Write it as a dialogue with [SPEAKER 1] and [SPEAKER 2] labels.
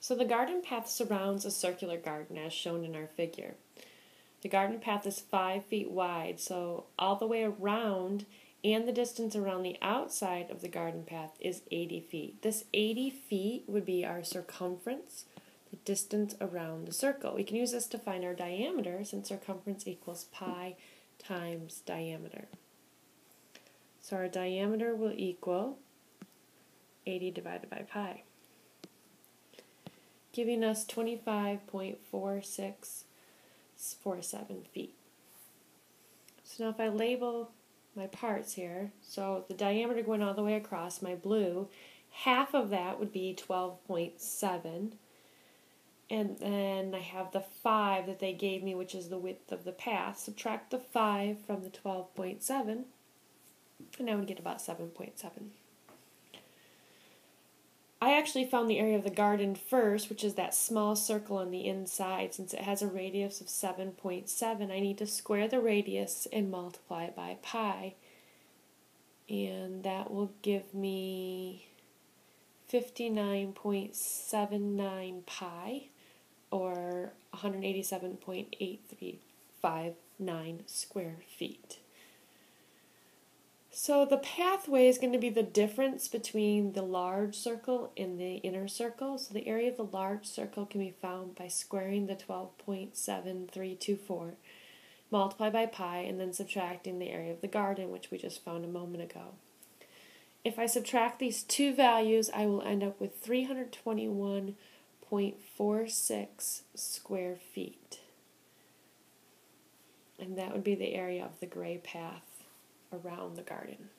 [SPEAKER 1] So the garden path surrounds a circular garden as shown in our figure. The garden path is 5 feet wide, so all the way around and the distance around the outside of the garden path is 80 feet. This 80 feet would be our circumference, the distance around the circle. We can use this to find our diameter since circumference equals pi times diameter. So our diameter will equal 80 divided by pi giving us 25.4647 feet. So now if I label my parts here, so the diameter going all the way across, my blue, half of that would be 12.7. And then I have the 5 that they gave me, which is the width of the path. Subtract the 5 from the 12.7, and I would get about 7.7. I actually found the area of the garden first, which is that small circle on the inside. Since it has a radius of 7.7, I need to square the radius and multiply it by pi. And that will give me 59.79 pi, or 187.8359 square feet. So the pathway is going to be the difference between the large circle and the inner circle. So the area of the large circle can be found by squaring the 12.7324, multiply by pi, and then subtracting the area of the garden, which we just found a moment ago. If I subtract these two values, I will end up with 321.46 square feet. And that would be the area of the gray path around the garden.